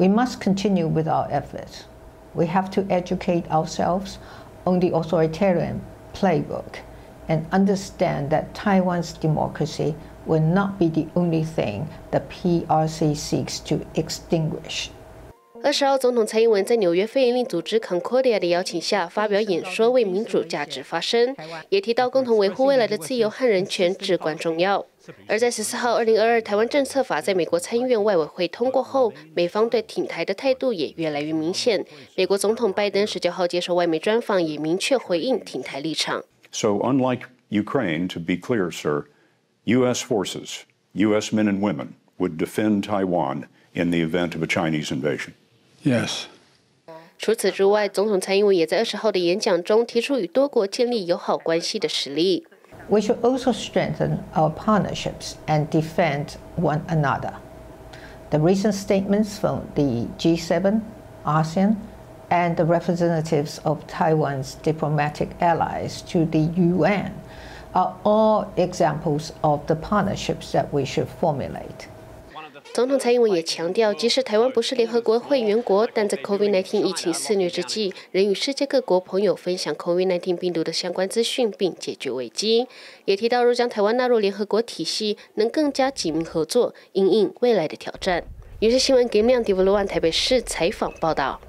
We must continue with our efforts. We have to educate ourselves on the authoritarian playbook and understand that Taiwan's democracy will not be the only thing the PRC seeks to extinguish. 二十号，总统蔡英文在纽约非营利组织 Concordia 的邀请下发表演说，为民主价值发声，也提到共同维护未来的自由和人权至关重要。而在十四号，二零二二台湾政策法在美国参议院外委会通过后，美方对挺台的态度也越来越明显。美国总统拜登十九号接受外媒专访，也明确回应挺台立场。So unlike Ukraine, to be clear, sir, U.S. forces, U.S. men and women would defend Taiwan in the event of a Chinese invasion. Yes. 除此之外，总统蔡英文也在二十号的演讲中提出与多国建立友好关系的实例。We should also strengthen our partnerships and defend one another. The recent statements from the G7, ASEAN, and the representatives of Taiwan's diplomatic allies to the UN are all examples of the partnerships that we should formulate. 总统蔡英文也强调，即使台湾不是联合国会员国，但在 COVID-19 疫情肆虐之际，仍与世界各国朋友分享 COVID-19 病毒的相关资讯，并解决危机。也提到，若将台湾纳入联合国体系，能更加紧密合作，应应未来的挑战。于是新闻给亮 d e v e l o 台北市采访报道。